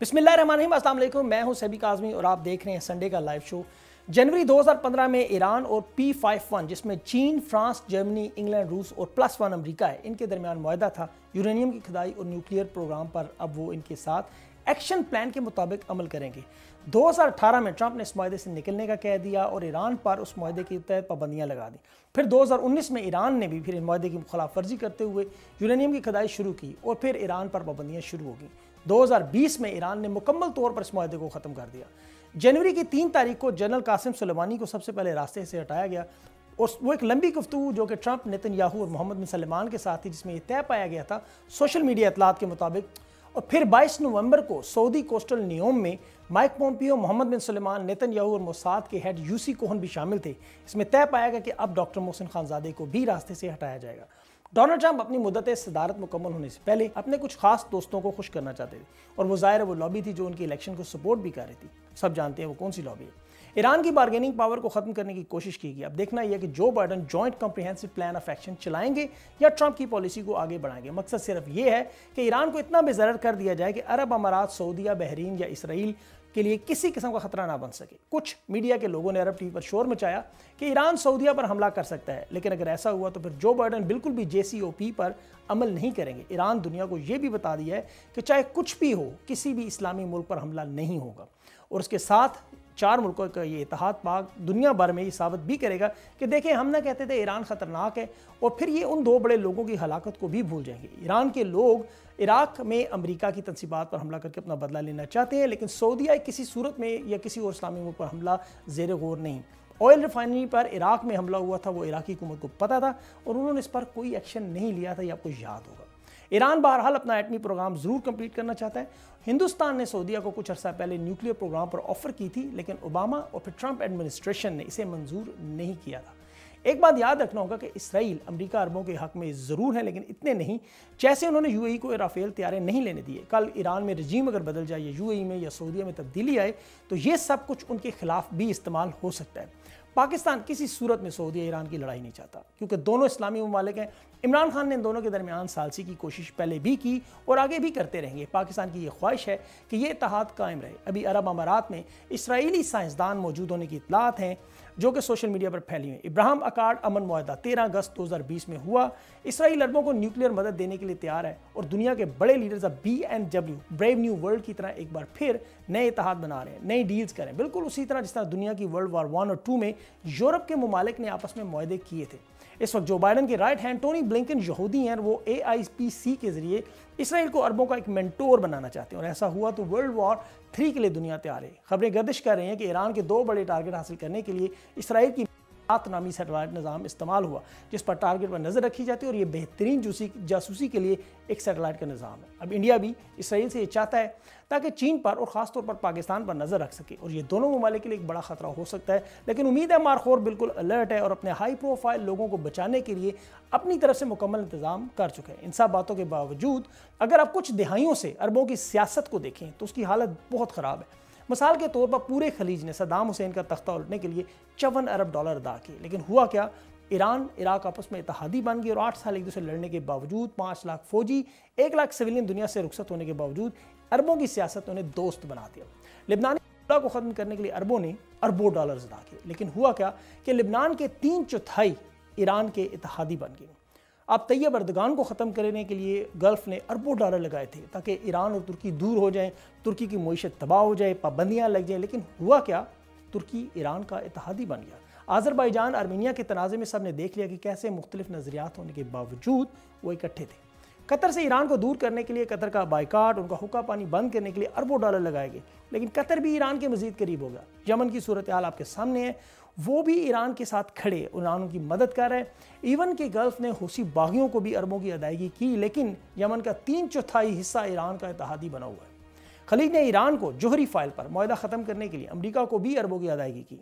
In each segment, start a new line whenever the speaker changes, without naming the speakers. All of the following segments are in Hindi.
अस्सलाम वालेकुम मैं हूँ सभी काजमी और आप देख रहे हैं संडे का लाइव शो जनवरी 2015 में ईरान और पी फाइव जिसमें चीन, फ्रांस, जर्मनी, इंग्लैंड, रूस और प्लस वन अमरीका है, इनके दरमियान माहा था। यूरेनियम की खुदाई और न्यूक्लियर प्रोग्राम पर अब वो इनके साथ एक्शन प्लान के मुताबिक अमल करेंगे। 2018 में ट्रंप ने इस माहे से निकलने का कह दिया और ईरान पर उस माहे के तहत पाबंदियाँ लगा दी। फिर 2019 में ईरान ने भी फिर इस माहे की खिलाफ वर्जी करते हुए यूरेनियम की खुदाई शुरू की और फिर ईरान पर पाबंदियाँ शुरू हो गई। 2020 में ईरान ने मुकम्मल तौर पर इस माहे को ख़त्म कर दिया। जनवरी की तीन तारीख को जनरल कासिम सुलेमानी को सबसे पहले रास्ते से हटाया गया और वो एक लंबी गुफ्तु जो कि ट्रंप नितिन याहू और मोहम्मद बिन सलमान के साथ थी, जिसमें यह तय पाया गया था सोशल मीडिया इतलात के मुताबिक। और फिर 22 नवंबर को सऊदी कोस्टल नियोम में Mike Pompeo, Mohammed bin Salman Netanyahu और मोसाद के हेड यूसी कोहन भी शामिल थे। इसमें तय पाया गया कि अब डॉक्टर मोहसिन खानजादे को भी रास्ते से हटाया जाएगा। डोनाल्ड ट्रंप अपनी मुद्दत सदारत मुकम्मल होने से पहले अपने कुछ खास दोस्तों को खुश करना चाहते थे। और वो ज़ाहिर वो लॉबी थी जो उनकी इलेक्शन को सपोर्ट भी कर रही थी। सब जानते हैं वो कौन सी लॉबी है। ईरान की बार्गेनिंग पावर को खत्म करने की कोशिश की गई। अब देखना यह कि Joe Biden joint comprehensive plan of action चलाएँगे या ट्रंप की पॉलिसी को आगे बढ़ाएँगे। मकसद सिर्फ़ ये है कि ईरान को इतना बेजर कर दिया जाए कि अरब अमारात सऊदिया बहरीन या इसराइल के लिए किसी किस्म का खतरा ना बन सके। कुछ मीडिया के लोगों ने अरब टीवी पर शोर मचाया कि ईरान सऊदिया पर हमला कर सकता है, लेकिन अगर ऐसा हुआ तो फिर जो बाइडन बिल्कुल भी जेसीओपी पर अमल नहीं करेंगे। ईरान दुनिया को यह भी बता दिया है कि चाहे कुछ भी हो, किसी भी इस्लामी मुल्क पर हमला नहीं होगा। और उसके साथ चार मुल्कों का ये इतिहाद पाक दुनिया भर में ये साबित भी करेगा कि देखें, हम ना कहते थे ईरान ख़तरनाक है और फिर ये उन दो बड़े लोगों की हलाकत को भी भूल जाएँगे। ईरान के लोग इराक में अमरीका की तनसीबात पर हमला करके अपना बदला लेना चाहते हैं, लेकिन सऊदिया किसी सूरत में या किसी और इस्लामी मुल्क पर हमला जेर गौर नहीं। ऑयल रिफाइनरी पर इराक में हमला हुआ था, वो इराकी हुकूमत को पता था और उन्होंने इस पर कोई एक्शन नहीं लिया था, ये आपको याद होगा। ईरान बहरहाल अपना एटमी प्रोग्राम ज़रूर कंप्लीट करना चाहता है। हिंदुस्तान ने सऊदिया को कुछ अर्सा पहले न्यूक्लियर प्रोग्राम पर ऑफ़र की थी, लेकिन ओबामा और फिर ट्रंप एडमिनिस्ट्रेशन ने इसे मंजूर नहीं किया था। एक बात याद रखना होगा कि इसराइल अमेरिका अरबों के हक में ज़रूर है, लेकिन इतने नहीं जैसे उन्होंने यूएई को राफेल तैयारे नहीं लेने दिए। कल ईरान में रजीम अगर बदल जाए या यूएई में या सऊदिया में तब्दीली आए तो ये सब कुछ उनके खिलाफ भी इस्तेमाल हो सकता है। पाकिस्तान किसी सूरत में सऊदी ईरान की लड़ाई नहीं चाहता, क्योंकि दोनों इस्लामी ममालिक हैं। इमरान खान ने इन दोनों के दरमियान सालसी की कोशिश पहले भी की और आगे भी करते रहेंगे। पाकिस्तान की ये ख्वाहिश है कि ये इतिहाद कायम रहे। अभी अरब अमारात में इसराइली साइंसदान मौजूद होने की इतलात हैं। जो कि सोशल मीडिया पर फैली हुई। इब्राहिम अकार्ड अमन माहा तेरह अगस्त 2020 में हुआ। इसराइल अरबों को न्यूक्लियर मदद देने के लिए तैयार है और दुनिया के बड़े लीडर्स अब B and W brave new world की तरह एक बार फिर नए इतिहाद बना रहे हैं, नई डील्स करें बिल्कुल उसी तरह जिस तरह दुनिया की वर्ल्ड वार वन और टू में यूरोप के ममालिक ने आपस में माहे किए थे। इस वक्त जो बाइडन के राइट हैंड टोनी ब्लिंकन यहूदी हैं वो ए आई पी सी के ज़रिए इसराइल को अरबों का एक मेंटोर बनाना चाहते हैं। और ऐसा हुआ तो वर्ल्ड वॉर थ्री के लिए दुनिया तैयार है। खबरें गर्दिश कर रही हैं कि ईरान के दो बड़े टारगेट हासिल करने के लिए इसराइल की नामी सेटेलाइट निज़ाम इस्तेमाल हुआ, जिस पर टारगेट पर नज़र रखी जाती है और ये बेहतरीन जूसी, जासूसी के लिए एक सेटेलाइट का निज़ाम है। अब इंडिया भी इसराइल से ये चाहता है ताकि चीन पर और ख़ासतौर पर पाकिस्तान पर नज़र रख सके और ये दोनों ममालिक के लिए एक बड़ा ख़तरा हो सकता है। लेकिन उम्मीद है मारखोर बिल्कुल अलर्ट है और अपने हाई प्रोफ़ाइल लोगों को बचाने के लिए अपनी तरफ़ से मुकम्मल इंतज़ाम कर चुके हैं। इन सब बातों के बावजूद अगर आप कुछ दिहाइयों से अरबों की सियासत को देखें तो उसकी हालत बहुत ख़राब है। मिसाल के तौर पर पूरे खलीज ने सदाम हुसैन का तख्ता उलटने के लिए चौवन अरब डॉलर अदा किए, लेकिन हुआ क्या? ईरान, इराक आपस में इतिहादी बन गई और आठ साल एक दूसरे लड़ने के बावजूद पाँच लाख फौजी, एक लाख सिविलियन दुनिया से रुखसत होने के बावजूद अरबों की सियासत उन्हें दोस्त बना दिया। लिबनानी को ख़त्म करने के लिए अरबों ने अरबों डॉलर अदा किए, लेकिन हुआ क्या कि लिबनान के तीन चौथाई ईरान के इतिहादी बन गए। अब तैयब अर्दगान को ख़त्म करने के लिए गल्फ़ ने अरबों डॉलर लगाए थे ताकि ईरान और तुर्की दूर हो जाएँ, तुर्की की मीशत तबाह हो जाए, पाबंदियाँ लग जाएँ, लेकिन हुआ क्या? तुर्की ईरान का इतिहादी बन गया। आज़रबाईजान आर्मीनिया के तनाज़े में सबने देख लिया कि कैसे मुख्तलिफ़ नज़रियात होने के बावजूद वो इकट्ठे थे। कतर से ईरान को दूर करने के लिए कतर का बाइकाट उनका हुक्का पानी बंद करने के लिए अरबों डॉलर लगाए गए लेकिन कतर भी ईरान के मजीद करीब होगा। यमन की सूरत हाल आपके सामने है। वो भी ईरान के साथ खड़े, ईरान की मदद कर रहे हैं। इवन के गल्फ ने हुसी बागियों को भी अरबों की अदायगी की, लेकिन यमन का तीन चौथाई हिस्सा ईरान का इतिहादी बना हुआ है। खलीज ने ईरान को जोहरी फ़ाइल पर माहा ख़त्म करने के लिए अमरीका को भी अरबों की अदायगी की।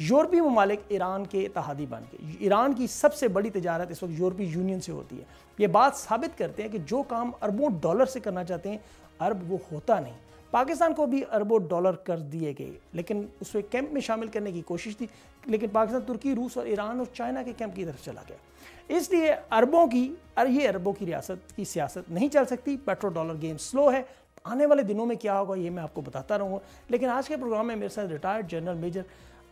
यूरोपीय ममालिक ईरान के इतिहादी बन गए। ईरान की सबसे बड़ी तजारत इस वक्त यूरोपीय यूनियन से होती है। ये बात साबित करते हैं कि जो काम अरबों डॉलर से करना चाहते हैं, अरब वो होता नहीं। पाकिस्तान को भी अरबों डॉलर कर दिए गए, लेकिन उसमें कैंप में शामिल करने की कोशिश थी, लेकिन पाकिस्तान, तुर्की, रूस और ईरान और चाइना के कैंप की तरफ़ चला गया। इसलिए अरबों की ये अरबों की रियासत, की सियासत नहीं चल सकती। पेट्रो डॉलर गेम स्लो है। आने वाले दिनों में क्या होगा, ये मैं आपको बताता रहूँगा। लेकिन आज के प्रोग्राम में मेरे साथ retired general major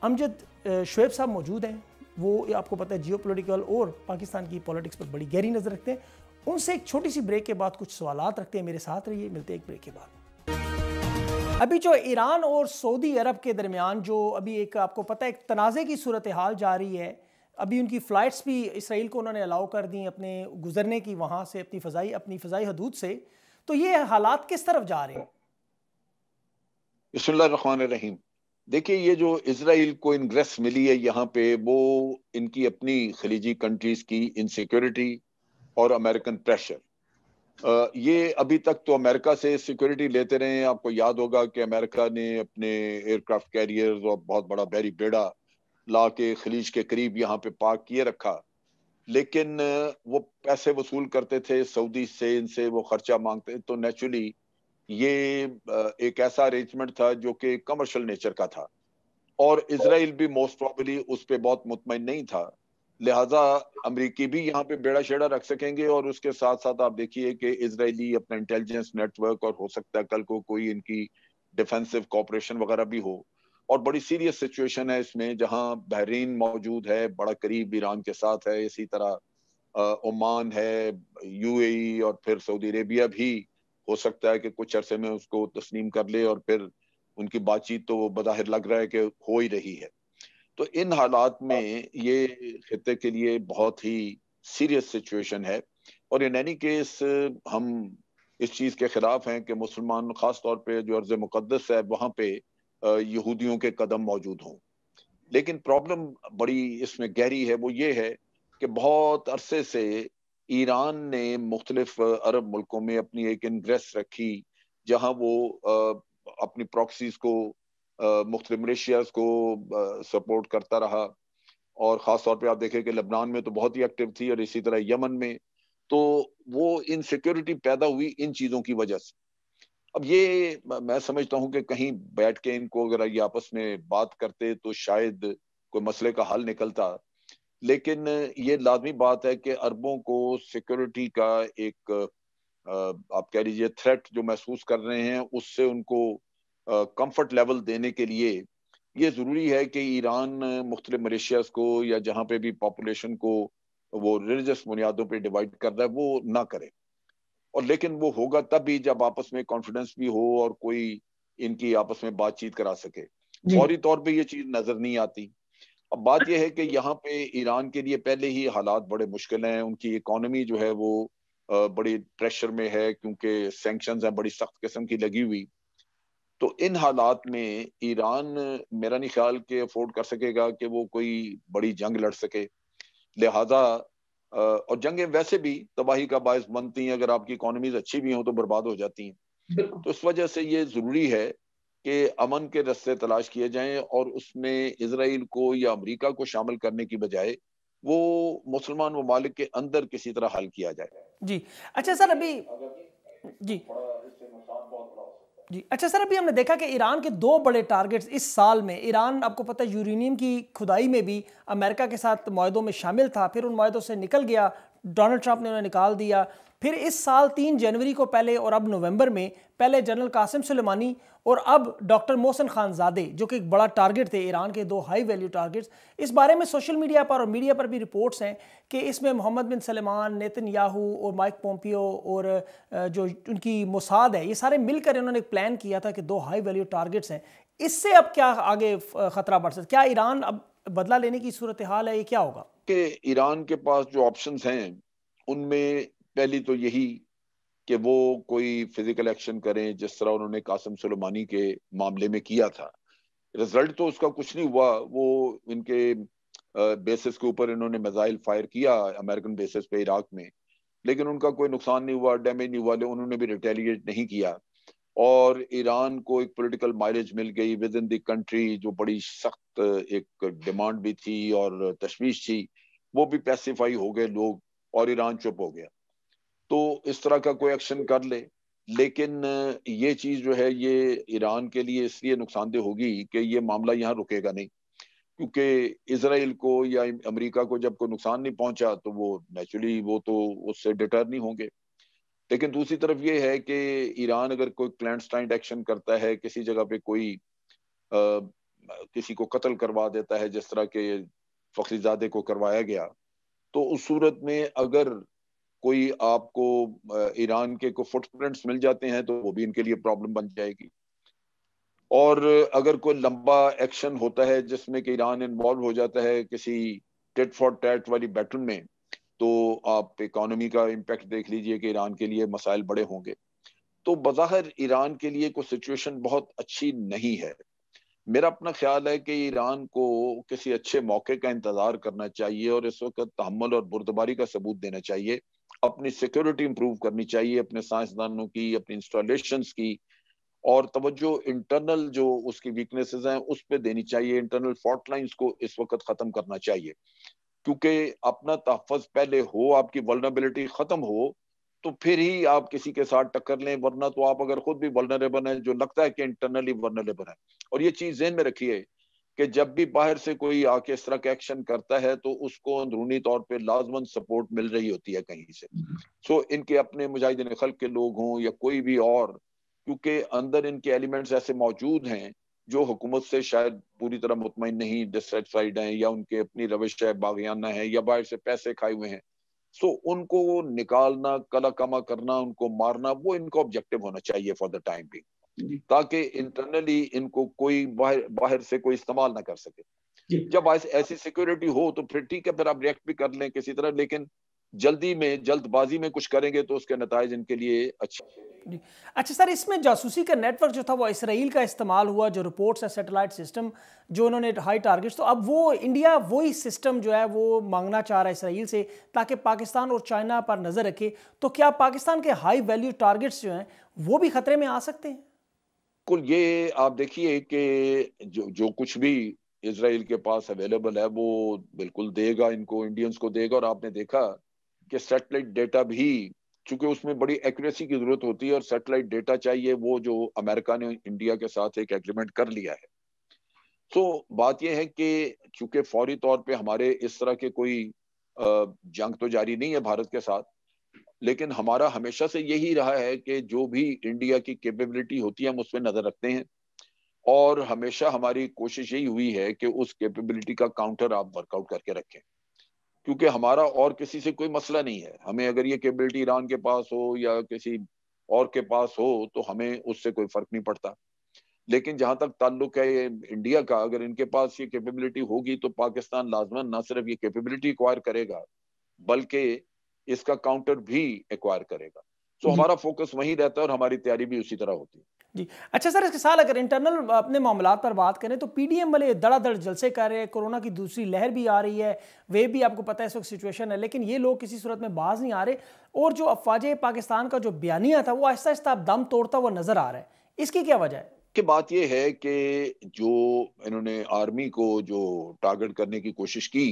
Amjad Shoaib साहब मौजूद हैं। वो आपको पता है जियो पोलिटिकल और पाकिस्तान की पॉलिटिक्स पर बड़ी गहरी नज़र रखते हैं। उनसे एक छोटी सी ब्रेक के बाद कुछ सवाल रखते हैं। मेरे साथ रहिए, मिलते हैं एक ब्रेक के बाद। अभी जो ईरान और सऊदी अरब के दरमियान जो अभी एक आपको पता है, एक तनाज़े की सूरत हाल जा रही है। अभी उनकी फ़्लाइट्स भी इसराइल को उन्होंने अलाउ कर दी अपने गुजरने की, वहाँ से अपनी फ़जाई अपनी फ़जाई हदूद से। तो ये हालात किस तरफ़ जा रहे हैं?
रहीम। देखिए, ये जो इसराइल को इनग्रेस मिली है यहाँ पे, वो इनकी अपनी खलीजी कंट्रीज़ की इनसिक्योरिटी और अमेरिकन प्रेशर ये अभी तक तो अमेरिका से सिक्योरिटी लेते रहे आपको याद होगा कि अमेरिका ने अपने एयरक्राफ्ट कैरियर और बहुत बड़ा बैरी बेड़ा ला के खलीज के करीब यहाँ पे पार्क किए रखा। लेकिन वो पैसे वसूल करते थे, सऊदी से इनसे वो खर्चा मांगते तो नेचुरली ये एक ऐसा अरेंजमेंट था जो कि कमर्शियल नेचर का था। और इसराइल भी मोस्ट प्रॉबली उस पर बहुत मुतमिन नहीं था। लिहाजा अमरीकी भी यहाँ पे बेड़ा शेड़ा रख सकेंगे और उसके साथ साथ आप देखिए कि इसराइली अपना इंटेलिजेंस नेटवर्क और हो सकता है कल को कोई इनकी डिफेंसिव कॉपरेशन वगैरह भी हो। और बड़ी सीरियस सिचुएशन है इसमें, जहाँ बहरीन मौजूद है, बड़ा करीब ईरान के साथ है, इसी तरह ओमान है यूएई और फिर सऊदी अरेबिया भी। हो सकता है कि कुछ अरसे में उसको तस्लीम कर ले और फिर उनकी बातचीत तो वो बज़ाहिर लग रहा है कि हो ही रही है। तो इन हालात में ये खत्े के लिए बहुत ही सीरियस सिचुएशन है और इन एनी केस हम इस चीज़ के खिलाफ हैं कि मुसलमान खास तौर पे जो अर्ज़ मुकदस है वहाँ पे यहूदियों के कदम मौजूद हों। लेकिन प्रॉब्लम बड़ी इसमें गहरी है, वो ये है कि बहुत अरसे से ईरान ने मुख्तलिफ़ अरब मुल्कों में अपनी एक इनग्रेस रखी, जहाँ वो अपनी प्रॉक्सीज को मुख्तलिफ़ मलेशियाज को सपोर्ट करता रहा। और ख़ास तौर पे आप देखें कि लबनान में तो बहुत ही एक्टिव थी और इसी तरह यमन में। तो वो इनसिक्योरिटी पैदा हुई इन चीज़ों की वजह से। अब ये मैं समझता हूँ कि कहीं बैठ के इनको अगर ये आपस में बात करते तो शायद कोई मसले का हल निकलता। लेकिन ये लाजमी बात है कि अरबों को सिक्योरिटी का एक आप कह लीजिए थ्रेट जो महसूस कर रहे हैं उससे उनको कंफर्ट लेवल देने के लिए ये ज़रूरी है कि ईरान मुख्तलिफ़ मलेशियाज को या जहाँ पे भी पॉपुलेशन को वो रिलीजियस बुनियादों पे डिवाइड कर रहा है वो ना करे। और लेकिन वो होगा तब भी जब आपस में कॉन्फिडेंस भी हो और कोई इनकी आपस में बातचीत करा सके। फौरी तौर पे ये चीज़ नज़र नहीं आती। अब बात यह है कि यहाँ पे ईरान के लिए पहले ही हालात बड़े मुश्किल हैं। उनकी इकोनॉमी जो है वो बड़ी प्रेशर में है क्योंकि सैंक्शन है बड़ी सख्त किस्म की लगी हुई। तो इन हालात में ईरान मेरा नहीं ख्याल के अफोर्ड कर सकेगा कि वो कोई बड़ी जंग लड़ सके। लिहाजा और जंगें वैसे भी तबाही का बायस बनती हैं। अगर आपकी इकोनॉमीज अच्छी भी हो तो बर्बाद हो जाती हैं। तो इस वजह से ये ज़रूरी है कि अमन के रस्ते तलाश किए जाएँ और उसमें इसराइल को या अमेरिका को शामिल करने की बजाय वो मुसलमान ममालिक के अंदर किसी तरह हल किया जाए।
जी। अच्छा सर, अभी जी। जी। अच्छा सर, अभी हमने देखा कि ईरान के दो बड़े टारगेट्स इस साल में, ईरान आपको पता है यूरेनियम की खुदाई में भी अमेरिका के साथ माहों में शामिल था, फिर उन माहों से निकल गया, डोनाल्ड ट्रंप ने उन्हें निकाल दिया फिर इस साल तीन जनवरी को पहले और अब नवंबर में पहले जनरल कासिम सुलेमानी और अब डॉक्टर मोहसन खानजादे जो कि एक बड़ा टारगेट थे ईरान के दो हाई वैल्यू टारगेट्स। इस बारे में सोशल मीडिया पर और मीडिया पर भी रिपोर्ट्स हैं कि इसमें Mohammed bin Salman Netanyahu और माइक पोम्पियो और जो उनकी मुसाद है, ये सारे मिलकर इन्होंने एक प्लान किया था कि दो हाई वैल्यू टारगेट्स हैं। इससे अब क्या आगे खतरा बढ़ सकता क्या ईरान अब बदला लेने की सूरत हाल है? ये क्या होगा?
कि ईरान के पास जो ऑप्शन हैं, उनमें पहली तो यही कि वो कोई फ़िज़िकल एक्शन करें, जिस तरह उन्होंने कासिम सुलेमानी के मामले में किया था। रिज़ल्ट तो उसका कुछ नहीं हुआ। वो इनके बेसिस के ऊपर इन्होंने मिसाइल फायर किया अमेरिकन बेसिस पे इराक में। लेकिन उनका कोई नुकसान नहीं हुआ डैमेज नहीं हुआ उन्होंने भी रिटेलिएट नहीं किया। और ईरान को एक पॉलिटिकल माइलेज मिल गई विद इन कंट्री जो बड़ी सख्त एक डिमांड भी थी और तशवीश थी। वो भी पैसिफाई हो गए लोग और ईरान चुप हो गया। तो इस तरह का कोई एक्शन कर ले। लेकिन ये चीज़ जो है ये ईरान के लिए इसलिए नुकसानदेह होगी कि ये मामला यहाँ रुकेगा नहीं। क्योंकि इसराइल को या अमेरिका को जब कोई नुकसान नहीं पहुँचा तो वो नेचुरली वो तो उससे डिटर नहीं होंगे। लेकिन दूसरी तरफ़ ये है कि ईरान अगर कोई क्लैंडस्टाइंड एक्शन करता है किसी जगह पे कोई आ, किसी को कत्ल करवा देता है जिस तरह के फखरीजादे को करवाया गया तो उस सूरत में अगर कोई आपको ईरान के को फुटप्रिंट्स मिल जाते हैं तो वो भी इनके लिए प्रॉब्लम बन जाएगी। और अगर कोई लंबा एक्शन होता है, जिसमें कि ईरान इन्वॉल्व हो जाता है किसी टेट फॉर टैट वाली बैटल में तो आप इकोनॉमी का इम्पैक्ट देख लीजिए कि ईरान के लिए मसाइल बड़े होंगे। तो बज़ाहिर ईरान के लिए कोई सिचुएशन बहुत अच्छी नहीं है। मेरा अपना ख्याल है कि ईरान को किसी अच्छे मौके का इंतज़ार करना चाहिए और इस वक्त तहमल और बुरदबारी का सबूत देना चाहिए। अपनी सिक्योरिटी इंप्रूव करनी चाहिए, अपने साइंसदानों की, अपनी इंस्टॉलेशन की, और तवज्जो इंटरनल जो उसकी वीकनेसेस हैं, उस पर देनी चाहिए इंटरनल फॉल्ट लाइंस को इस वक्त खत्म करना चाहिए। क्योंकि अपना तहफ़ पहले हो, आपकी वलनबिलिटी खत्म हो तो फिर ही आप किसी के साथ टक्कर लें, वरना तो आप अगर खुद भी वलनरेबल है, जो लगता है कि इंटरनली वलनरेबल है। और ये चीज़ जहन में रखिए कि जब भी बाहर से कोई आके इस तरह का एक्शन करता है तो उसको अंदरूनी तौर पर लाजमन सपोर्ट मिल रही होती है कहीं से। सो so, इनके अपने मुजाहिदीन खल के लोग हों या कोई भी और क्योंकि अंदर इनके एलिमेंट्स ऐसे मौजूद हैं जो हुकूमत से शायद पूरी तरह मुतमिन नहीं डिससेटिस्फाइड हैं या उनके अपनी रविश है बागियाना है या बाहर से पैसे खाए हुए हैं। सो so, उनको निकालना कला कमा करना उनको मारना वो इनका ऑब्जेक्टिव होना चाहिए फॉर द टाइम भी ताकि इंटरनली इनको कोई बाहर बाहर से कोई इस्तेमाल ना कर सके। जब ऐसी सिक्योरिटी हो तो फिर ठीक है फिर आप रिएक्ट भी कर लें किसी तरह लेकिन जल्दी में जल्दबाजी में कुछ करेंगे तो उसके नतज इनके लिए अच्छे।
अच्छा सर इसमें जासूसी का नेटवर्क जो था वो इसराइल का इस्तेमाल हुआ जो रिपोर्ट्स है सेटेलाइट सिस्टम जो उन्होंने हाई टारगेट्स तो अब वो इंडिया वही सिस्टम जो है वो मांगना चाह रहा है इसराइल से ताकि पाकिस्तान और चाइना पर नज़र रखे। तो क्या पाकिस्तान के हाई वैल्यू टारगेट्स जो हैं वो भी खतरे में आ सकते हैं?
कुल ये आप देखिए कि जो जो कुछ भी इसराइल के पास अवेलेबल है, वो बिल्कुल देगा, इनको इंडियंस को देगा। और आपने देखा कि सेटेलाइट डेटा भी, चूँकि उसमें बड़ी एक्यूरेसी की ज़रूरत होती है और सेटेलाइट डेटा चाहिए, वो जो अमेरिका ने इंडिया के साथ एक एग्रीमेंट कर लिया है। तो बात यह है कि चूँकि फौरी तौर पे हमारे इस तरह के कोई जंग तो जारी नहीं है भारत के साथ लेकिन हमारा हमेशा से यही रहा है कि जो भी इंडिया की कैपेबिलिटी होती है, हम उस पर नज़र रखते हैं। और हमेशा हमारी कोशिश यही हुई है कि उस कैपेबिलिटी का काउंटर आप वर्कआउट करके रखें। क्योंकि हमारा और किसी से कोई मसला नहीं है। हमें अगर ये कैपेबिलिटी ईरान के पास हो या किसी और के पास हो तो हमें उससे कोई फ़र्क नहीं पड़ता। लेकिन जहाँ तक ताल्लुक है इंडिया का, अगर इनके पास ये कैपेबिलिटी होगी तो पाकिस्तान लाजमन ना सिर्फ़ ये कैपेबिलिटी एक्वायर करेगा, बल्कि इसका काउंटर भी एक्वायर करेगा। तो हमारा फोकस वहीं रहता है और हमारी तैयारी भी उसी तरह होती है।
जी। अच्छा सर इसके साथ अगर इंटरनल अपने मामला पर बात करें तो पीडीएम वाले धड़ाधड़ जलसे कर रहे हैं कोरोना की दूसरी लहर भी आ रही है वे भी आपको पता है इस वक्त सिचुएशन है लेकिन ये लोग किसी सूरत में बाज नहीं आ रहे और जो अफवाज पाकिस्तान का जो बयानिया था वो आहिस्ता आहिस्ता दम तोड़ता हुआ नज़र आ रहा है। इसकी क्या वजह है?
कि बात यह है कि जो इन्होंने आर्मी को जो टारगेट करने की कोशिश की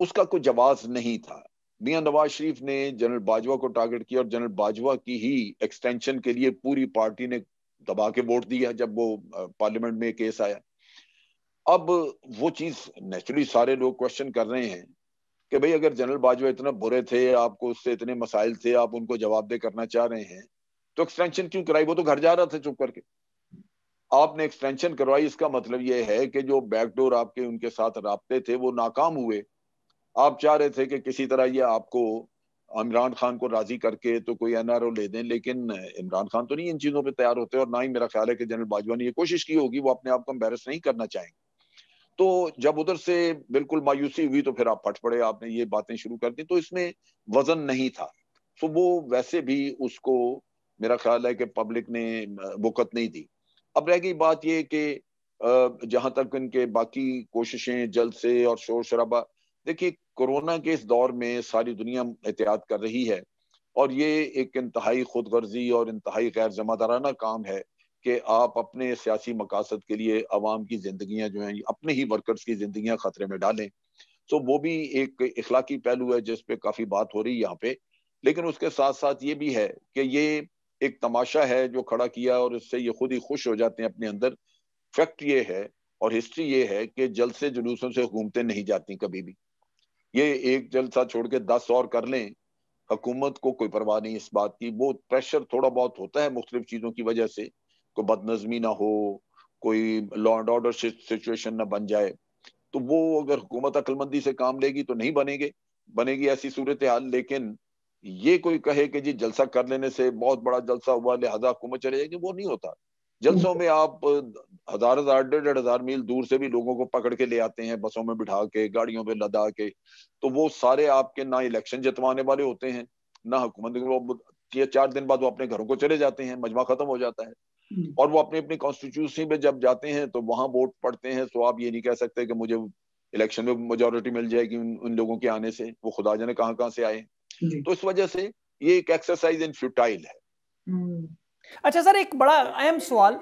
उसका कोई जवाब नहीं था। मियाँ नवाज़ शरीफ ने जनरल बाजवा को टारगेट किया और जनरल बाजवा की ही एक्सटेंशन के लिए पूरी पार्टी ने दबा के वोट दिया जब वो पार्लियामेंट में केस आया। अब वो चीज़ नेचुरली सारे लोग क्वेश्चन कर रहे हैं कि भाई अगर जनरल बाजवा इतना बुरे थे, आपको उससे इतने मसाइल थे, आप उनको जवाबदेह करना चाह रहे हैं तो एक्सटेंशन क्यों कराई? वो तो घर जा रहा था चुप करके। आपने एक्सटेंशन करवाई, इसका मतलब ये है कि जो बैकडोर आपके, उनके साथ रबते थे, वो नाकाम हुए। आप चाह रहे थे कि किसी तरह ये आपको इमरान खान को राज़ी करके तो कोई एनआरओ ले दें, लेकिन इमरान खान तो नहीं इन चीज़ों पे तैयार होते, और ना ही मेरा ख्याल है कि जनरल बाजवा ने ये कोशिश की होगी, वो अपने आप को एम्बेरस नहीं करना चाहेंगे। तो जब उधर से बिल्कुल मायूसी हुई तो फिर आप फट पड़े, आपने ये बातें शुरू कर दी तो इसमें वज़न नहीं था। तो वो वैसे भी उसको मेरा ख्याल है कि पब्लिक ने, वक़्त नहीं दी। अब रह गई बात ये कि जहाँ तक इनके बाकी कोशिशें जल्द से और शोर शराबा देखिए, कोरोना के इस दौर में सारी दुनिया एहतियात कर रही है और ये एक इंतहाई खुद गर्जी और इंतहाई गैर जमादाराना काम है कि आप अपने सियासी मकासद के लिए आवाम की जिंदगियाँ जो हैं, अपने ही वर्कर्स की जिंदगियाँ खतरे में डालें। तो वो भी एक इखलाकी पहलू है जिस पे काफ़ी बात हो रही है यहाँ पे। लेकिन उसके साथ साथ ये भी है कि ये एक तमाशा है जो खड़ा किया और इससे ये खुद ही खुश हो जाते हैं अपने अंदर। फैक्ट ये है और हिस्ट्री ये है कि जल्द से जुलूसों से हुकूमतें नहीं जाती कभी भी। ये एक जलसा छोड़ के दस और कर लें, हुकूमत को कोई परवाह नहीं इस बात की। वो प्रेशर थोड़ा बहुत होता है मुख्तलिफ़ चीज़ों की वजह से, कोई बदनजमी ना हो, कोई लॉ एंड ऑर्डर सिचुएशन ना बन जाए। तो वो अगर हुकूमत अकलमंदी से काम लेगी तो नहीं बनेंगे, बनेगी ऐसी सूरत हाल। लेकिन ये कोई कहे कि जी जलसा कर लेने से बहुत बड़ा जलसा हुआ, लिहाजा हुकूमत चले जाएगी, वो नहीं होता। जलसों में आप हज़ार हज़ार डेढ़ डेढ़ हज़ार मील दूर से भी लोगों को पकड़ के ले आते हैं बसों में बिठा के गाड़ियों पे लदा के तो वो सारे आपके ना इलेक्शन जतवाने वाले होते हैं ना हुकूमत चार दिन बाद वो अपने घरों को चले जाते हैं मजमा खत्म हो जाता है हम्म। और वो अपनी अपनी कॉन्स्टिट्यूंसी में जब जाते हैं तो वहाँ वोट पड़ते हैं तो आप ये नहीं कह सकते कि मुझे इलेक्शन में मेजोरिटी मिल जाएगी उन, उन लोगों के आने से वो खुदा जाने कहाँ कहाँ से आए तो इस वजह से ये एक एक्सरसाइज इन फ्यूटाइल है
हम्म। अच्छा सर, एक बड़ा अहम सवाल।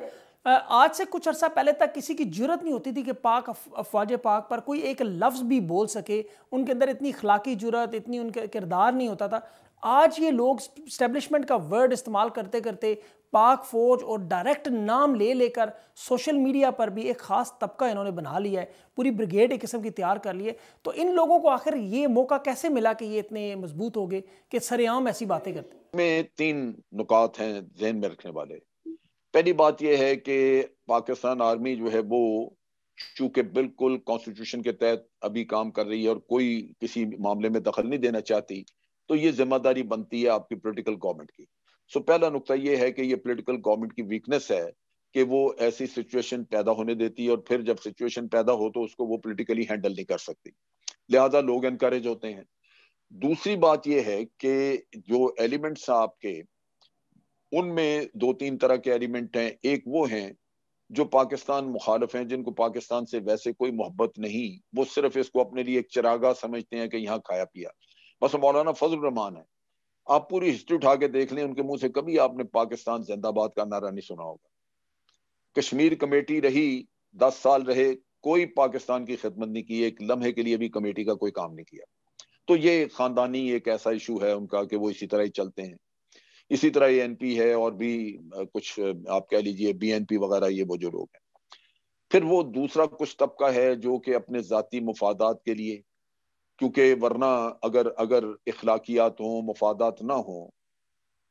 आज से कुछ अर्सा पहले तक किसी की ज़रूरत नहीं होती थी कि पाक अफवाज पाक पर कोई एक लफ्ज़ भी बोल सके, उनके अंदर इतनी अखलाकी ज़रूरत, इतनी उनका किरदार नहीं होता था। आज ये लोग स्टैब्लिशमेंट का वर्ड इस्तेमाल करते करते पाक फौज और डायरेक्ट नाम ले लेकर सोशल मीडिया पर भी एक ख़ास तबका इन्होंने बना लिया है, पूरी ब्रिगेड एक किस्म की तैयार कर ली है। तो इन लोगों को आखिर ये मौका कैसे मिला कि ये इतने मज़बूत हो गए कि सरेआम ऐसी बातें करते?
में तीन नुकात हैं जहन में रखने वाले। पहली बात यह है कि पाकिस्तान आर्मी जो है वो चूँकि बिल्कुल कॉन्स्टिट्यूशन के तहत अभी काम कर रही है और कोई किसी मामले में दखल नहीं देना चाहती तो ये ज़िम्मेदारी बनती है आपकी पोलिटिकल गवर्नमेंट की। सो पहला नुकता ये है कि ये पोलिटिकल गवर्नमेंट की वीकनेस है कि वो ऐसी सिचुएशन पैदा होने देती है और फिर जब सिचुएशन पैदा हो तो उसको वो पोलिटिकली हैंडल नहीं कर सकती। लिहाजा लोग इनकरेज होते हैं। दूसरी बात यह है कि जो एलिमेंट्स हैं आपके, उनमें दो तीन तरह के एलिमेंट हैं। एक वो हैं जो पाकिस्तान मुखालफ हैं, जिनको पाकिस्तान से वैसे कोई मोहब्बत नहीं, वो सिर्फ़ इसको अपने लिए एक चरागा समझते हैं कि यहाँ खाया पिया। बस मौलाना फजल रहमान है। आप पूरी हिस्ट्री उठा के देख लें, उनके मुँह से कभी आपने पाकिस्तान जिंदाबाद का नारा नहीं सुना होगा। कश्मीर कमेटी रही, दस साल रहे, कोई पाकिस्तान की खिदमत नहीं की, एक लम्हे के लिए भी कमेटी का कोई काम नहीं किया। तो ये खानदानी एक ऐसा इशू है उनका कि वो इसी तरह ही चलते हैं। इसी तरह ये एनपी है और भी कुछ आप कह लीजिए बीएनपी वगैरह, ये वो जो लोग हैं। फिर वो दूसरा कुछ तबका है जो कि अपने जाती मुफादात के लिए, क्योंकि वरना अगर अगर इखलाकियात हों, मफादात ना हो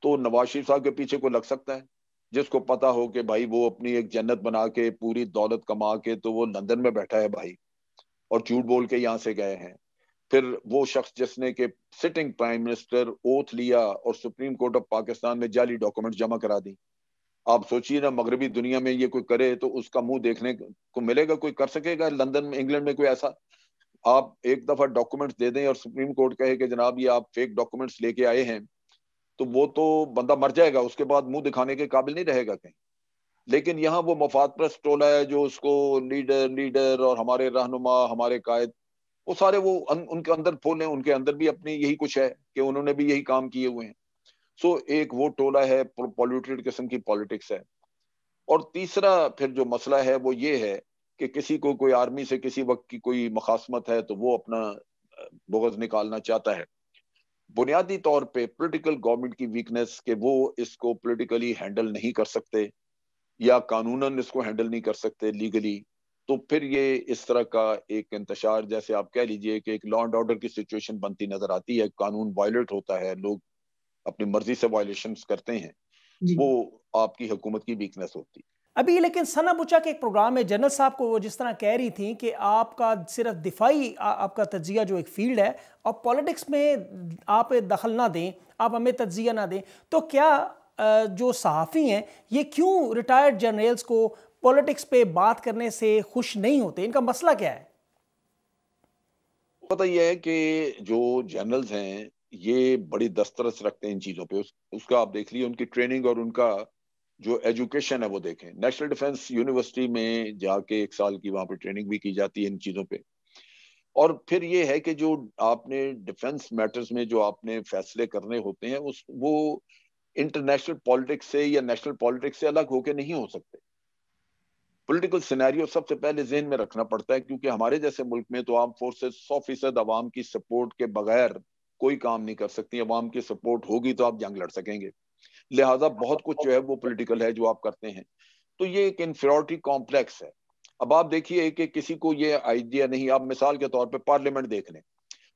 तो नवाज़ शरीफ साहब के पीछे को लग सकता है? जिसको पता हो कि भाई वो अपनी एक जन्नत बना के, पूरी दौलत कमा के तो वो लंदन में बैठा है भाई, और झूठ बोल के यहाँ से गए हैं। फिर वो शख्स जिसने के सिटिंग प्राइम मिनिस्टर ओथ लिया और सुप्रीम कोर्ट ऑफ़ पाकिस्तान में जाली डॉक्यूमेंट जमा करा दी। आप सोचिए ना, मगरबी दुनिया में ये कोई करे तो उसका मुँह देखने को मिलेगा, कोई कर सकेगा? लंदन में इंग्लैंड में कोई ऐसा? आप एक दफ़ा डॉक्यूमेंट्स दे दें और सुप्रीम कोर्ट कहे कि जनाब ये आप फेक डॉक्यूमेंट्स लेके आए हैं तो वो तो बंदा मर जाएगा, उसके बाद मुँह दिखाने के काबिल नहीं रहेगा कहीं। लेकिन यहाँ वो मफाद प्रस्त टोला है जो उसको लीडर लीडर और हमारे रहनुमा, हमारे कायद वो सारे वो अन, उनके अंदर फ़ोन है उनके अंदर भी अपनी यही कुछ है कि उन्होंने भी यही काम किए हुए हैं। सो एक वो टोला है पॉल्यूटेड किस्म की पॉलिटिक्स है। और तीसरा फिर जो मसला है वो ये है कि किसी को कोई आर्मी से किसी वक्त की कोई मखासमत है तो वो अपना बुगज निकालना चाहता है। बुनियादी तौर पे पॉलिटिकल गवर्नमेंट की वीकनेस के वो इसको पॉलिटिकली हैंडल नहीं कर सकते या कानूनन इसको हैंडल नहीं कर सकते लीगली तो फिर ये इस तरह का एक इंतशार जैसे आप कह लीजिए कि एक लॉ एंड ऑर्डर की सिचुएशन बनती नज़र आती है कानून वायलेट होता है लोग अपनी मर्ज़ी से वायलेशन करते हैं वो आपकी हुकूमत की वीकनेस होती है।
अभी लेकिन सना बुचा के एक प्रोग्राम में जनरल साहब को वो जिस तरह कह रही थी कि आपका सिर्फ़ दिफाई आपका तजिया जो एक फ़ील्ड है और पॉलिटिक्स में आप दखल ना दें आप हमें तजिया ना दें तो क्या जो सहाफ़ी हैं ये क्यों रिटायर्ड जनरल्स को पॉलिटिक्स पे बात करने से खुश नहीं होते इनका मसला क्या है?
पता यह है कि जो जनरल्स हैं ये बड़ी दस्तरस रखते हैं इन चीज़ों पे। उस, उसका आप देख लीजिए उनकी ट्रेनिंग और उनका जो एजुकेशन है वो देखें। नेशनल डिफेंस यूनिवर्सिटी में जाके एक साल की वहाँ पर ट्रेनिंग भी की जाती है इन चीज़ों पे। और फिर ये है कि जो आपने डिफेंस मैटर्स में जो आपने फैसले करने होते हैं उस वो इंटरनेशनल पॉलिटिक्स से या नेशनल पॉलिटिक्स से अलग होके नहीं हो सकते। पॉलिटिकल सिनेरियो सबसे पहले जहन में रखना पड़ता है, क्योंकि हमारे जैसे मुल्क में तो आर्म फोर्सेस सौ फ़ीसद अवाम की सपोर्ट के बगैर कोई काम नहीं कर सकती। अवाम की सपोर्ट होगी तो आप जंग लड़ सकेंगे। लिहाजा बहुत कुछ जो है वो पोलिटिकल है जो आप करते हैं। तो ये एक इंफ्योरिटी कॉम्प्लेक्स है। अब आप देखिए कि किसी को ये आइडिया नहीं, आप मिसाल के तौर पर पार्लियामेंट देख लें।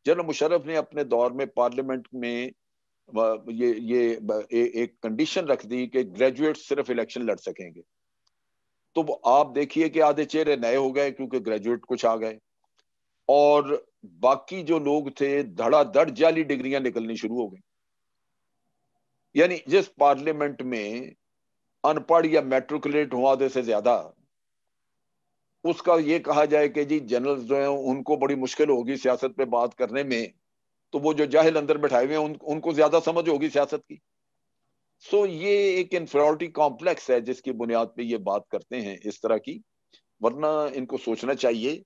जनरल मुशर्रफ ने अपने दौर में पार्लियामेंट में ये ये एक कंडीशन रख दी कि ग्रेजुएट सिर्फ़ इलेक्शन लड़ सकेंगे। तो आप देखिए कि आधे चेहरे नए हो गए क्योंकि ग्रेजुएट कुछ आ गए। और बाकी जो लोग थे धड़ाधड़ जाली डिग्रियाँ निकलनी शुरू हो गई। यानी जिस पार्लियामेंट में अनपढ़ या मेट्रिकुलेट हुआ आधे से ज़्यादा उसका ये कहा जाए कि जी जनरल जो है उनको बड़ी मुश्किल होगी सियासत पे बात करने में। तो वो जो जाहिल अंदर बैठाए हुए हैं उन, उनको ज़्यादा समझ होगी सियासत की। सो so, ये एक इंफेरियोरिटी कॉम्प्लेक्स है जिसकी बुनियाद पे ये बात करते हैं इस तरह की। वरना इनको सोचना चाहिए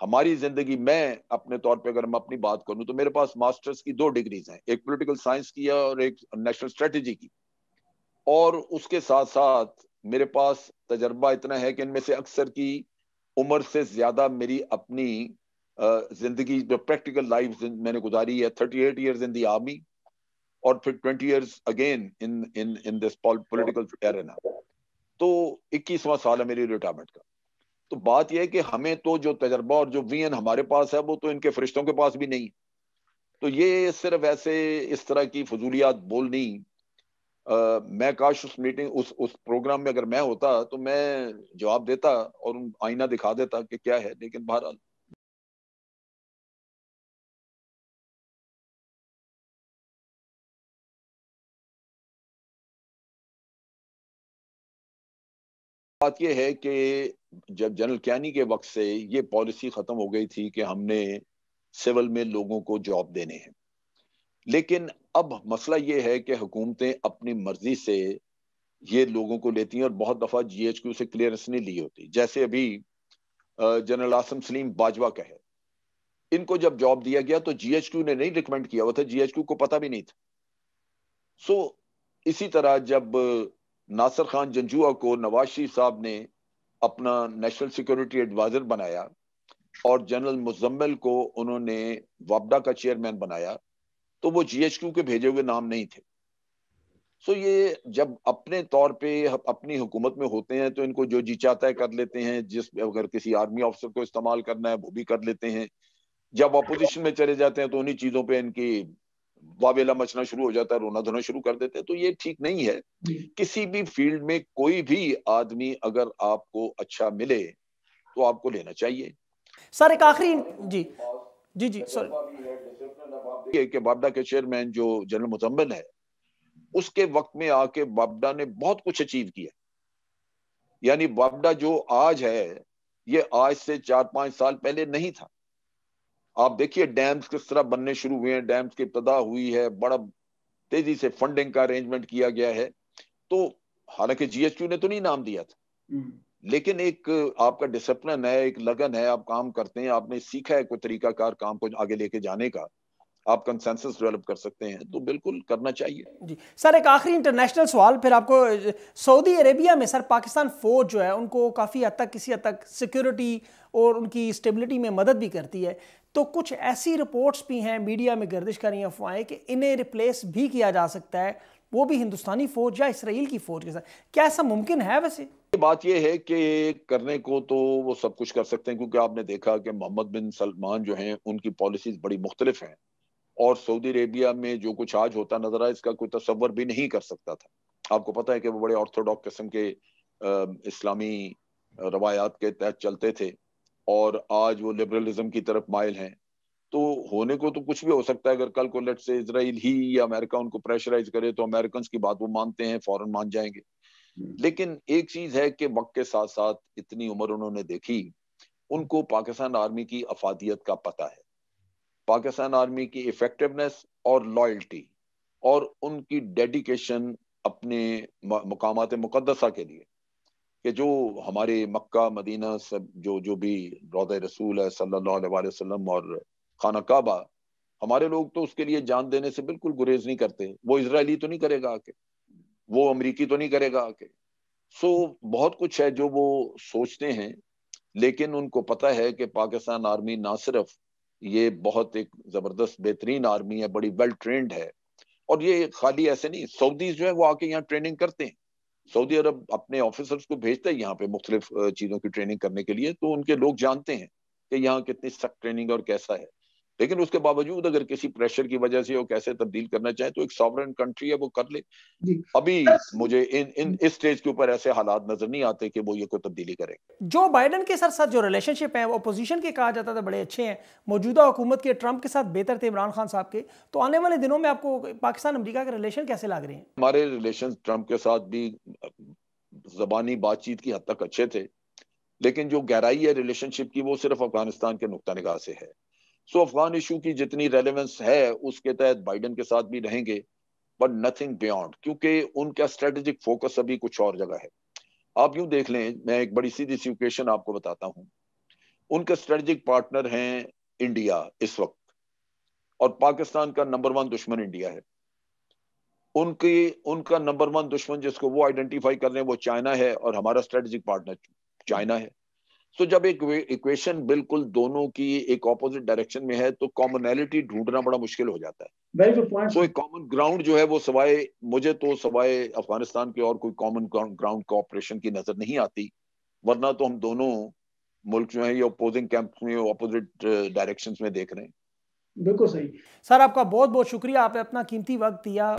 हमारी ज़िंदगी मैं अपने तौर पे अगर मैं अपनी बात करूँ तो मेरे पास मास्टर्स की दो डिग्रीज हैं एक पॉलिटिकल साइंस की है और एक नेशनल स्ट्रेटेजी की। और उसके साथ साथ मेरे पास तजर्बा इतना है कि इनमें से अक्सर की उम्र से ज़्यादा मेरी अपनी ज़िंदगी जो प्रैक्टिकल लाइफ मैंने गुजारी है thirty eight years in the army और फिर twenty years again in in in this political arena तो इक्कीसवां साल है मेरी रिटायरमेंट का। तो बात यह है कि हमें तो जो तजर्बा और जो वीएन हमारे पास है वो तो इनके फरिश्तों के पास भी नहीं। तो ये सिर्फ़ ऐसे इस तरह की फजूलियात बोलनी आ, मैं काश उस मीटिंग उस उस प्रोग्राम में अगर मैं होता तो मैं जवाब देता और आईना दिखा देता कि क्या है। लेकिन बहरहाल बात यह है कि जब जनरल कैनी के वक्त से ये पॉलिसी खत्म हो गई थी कि हमने सिविल में लोगों को जॉब देने हैं। लेकिन अब मसला ये है कि हुकूमतें अपनी मर्ज़ी से ये लोगों को लेती हैं और बहुत दफ़ा जीएचक्यू से क्लियरेंस नहीं ली होती। जैसे अभी जनरल आसम सलीम बाजवा का है इनको जब जॉब दिया गया तो जीएचक्यू ने नहीं रिकमेंड किया हुआ था। जीएचक्यू को पता भी नहीं था। सो इसी तरह जब नासिर खान जंजुआ को नवाज़ शरीफ साहब ने अपना नेशनल सिक्योरिटी एडवाइजर बनाया और जनरल मुजम्मिल को उन्होंने वापडा का चेयरमैन बनाया तो वो जीएचक्यू के भेजे हुए नाम नहीं थे। सो ये जब अपने तौर पे अपनी हुकूमत में होते हैं तो इनको जो जी चाहता है कर लेते हैं, जिस अगर किसी आर्मी ऑफिसर को इस्तेमाल करना है, वो भी कर लेते हैं। जब अपोजिशन में चले जाते हैं तो उन्हीं चीज़ों पे इनकी वावेला मचना शुरू हो जाता है रोना धोना शुरू कर देते हैं तो ये ठीक नहीं है। किसी भी फ़ील्ड में कोई भी आदमी अगर आपको अच्छा मिले तो आपको लेना चाहिए।
सर एक आखिरी जी। जी जी सर।
कि बाबडा के चेयरमैन जो जनरल मुजम्मिल है उसके वक्त में आके बाबडा ने बहुत कुछ अचीव किया। यानी बाबडा जो आज है ये आज से चार पाँच साल पहले नहीं था। आप देखिए डैम्स किस तरह बनने शुरू हुए हैं डैम्स की इब्तदा हुई है बड़ा तेज़ी से फंडिंग का अरेंजमेंट किया गया है। तो हालाँकि जीएसटी ने तो नहीं नाम दिया था। हम्म। लेकिन एक आपका डिसिप्लिन है एक लगन है आप काम करते हैं आपने सीखा है कोई तरीकाकार काम को आगे लेके जाने का आप कंसेंसस डेवलप कर सकते हैं तो बिल्कुल करना चाहिए।
जी। सर एक आखिरी इंटरनेशनल सवाल फिर आपको सऊदी अरेबिया में सर पाकिस्तान फौज जो है उनको काफ़ी हद तक किसी हद तक सिक्योरिटी और उनकी स्टेबिलिटी में मदद भी करती है। तो कुछ ऐसी रिपोर्ट्स भी हैं मीडिया में गर्दिश कर रही अफवाहें कि इन्हें रिप्लेस भी किया जा सकता है, वो भी हिंदुस्तानी फौज या इसराइल की फौज के साथ। क्या ऐसा मुमकिन है वैसे?
बात यह है कि करने को तो वो सब कुछ कर सकते हैं, क्योंकि आपने देखा कि मोहम्मद बिन सलमान जो हैं, उनकी पॉलिसीज़ बड़ी मुख्तलिफ़ हैं। और सऊदी अरेबिया में जो कुछ आज होता नज़र आया, इसका कोई तस्वर भी नहीं कर सकता था। आपको पता है कि वो बड़े ऑर्थोडॉक्स किस्म के इस्लामी रवायात के तहत चलते थे। और आज वो लिबरलिज्म की तरफ़ माइल हैं। तो होने को तो कुछ भी हो सकता है अगर कल को लेट से इसराइल ही या अमेरिका उनको प्रेशराइज करे तो अमेरिकन की बात वो मानते हैं फ़ौरन मान जाएँगे। हम्म। लेकिन एक चीज़ है कि वक्त के साथ साथ इतनी उम्र उन्होंने देखी उनको पाकिस्तान आर्मी की अफादियत का पता है। पाकिस्तान आर्मी की इफेक्टिवनेस और लॉयल्टी और उनकी डेडिकेशन अपने मकाम मुकदसा के लिए। कि जो हमारे मक्का, मदीना सब, जो जो भी रौद रसूल है, सल्लल्लाहु अलैहि वसल्लम और खाना काबा, हमारे लोग तो उसके लिए जान देने से बिल्कुल गुरेज नहीं करते। वो इसराइली तो नहीं करेगा आके। वो अमरीकी तो नहीं करेगा आके। सो, बहुत कुछ है जो वो सोचते हैं, लेकिन उनको पता है कि पाकिस्तान आर्मी ना सिर्फ़ ये बहुत एक ज़बरदस्त, बेहतरीन आर्मी है, बड़ी वेल ट्रेंड है। और ये खाली ऐसे नहीं, सऊदीज जो है वो आके यहाँ ट्रेनिंग करते हैं। सऊदी अरब अपने ऑफिसर्स को भेजता है यहाँ पे मुख्तलिफ़ चीज़ों की ट्रेनिंग करने के लिए तो उनके लोग जानते हैं कि यहाँ कितनी सख्त ट्रेनिंग है और कैसा है। लेकिन उसके बावजूद अगर किसी प्रेशर की वजह से वो कैसे तब्दील करना चाहे तो एक सॉवरन कंट्री है वो कर ले। अभी मुझे इन इन इस स्टेज के ऊपर ऐसे हालात नज़र नहीं आते कि वो ये कोई तब्दीली करें
जो बाइडन के साथ साथ जो रिलेशनशिप है वो अपोजिशन के कहा जाता था बड़े अच्छे हैं। मौजूदा हुकूमत के ट्रंप के साथ बेहतर थे इमरान खान साहब के। तो आने वाले दिनों में आपको पाकिस्तान अमरीका के रिलेशन कैसे लग रहे हैं?
हमारे रिलेशन ट्रंप के साथ भी जबानी बातचीत की हद तक अच्छे थे। लेकिन जो गहराई है रिलेशनशिप की वो सिर्फ़ अफ़गानिस्तान के नुकता निगाह से है। सो अफगान इशू की जितनी रेलेवेंस है, उसके तहत बाइडन के साथ भी रहेंगे बट नथिंग बियॉन्ड क्योंकि उनका स्ट्रेटेजिक फोकस अभी कुछ और जगह है। आप यूँ देख लें, मैं एक बड़ी सीधी सिचुएशन आपको बताता हूँ। उनके स्ट्रेटेजिक पार्टनर हैं इंडिया इस वक्त, और पाकिस्तान का नंबर वन दुश्मन इंडिया है। उनकी, उनका नंबर वन दुश्मन जिसको वो आइडेंटिफाई कर रहे हैं, वो चाइना है, और हमारा स्ट्रेटेजिक पार्टनर चाइना है। सो so, जब एक इक्वेशन बिल्कुल दोनों की एक ऑपोजिट डायरेक्शन में है तो कॉमनैलिटी ढूंढना बड़ा मुश्किल हो जाता है। सो एक कॉमन ग्राउंड जो है वो सवाए मुझे तो सवाए अफ़गानिस्तान के और कोई कॉमन ग्राउंड कोऑपरेशन की नज़र नहीं आती वरना तो हम दोनों मुल्क जो है ये अपोजिंग कैंप में अपोजिट डायरेक्शन में देख रहे हैं।
बिल्कुल सही। सर आपका बहुत बहुत शुक्रिया आपने अपना कीमती वक्त दिया।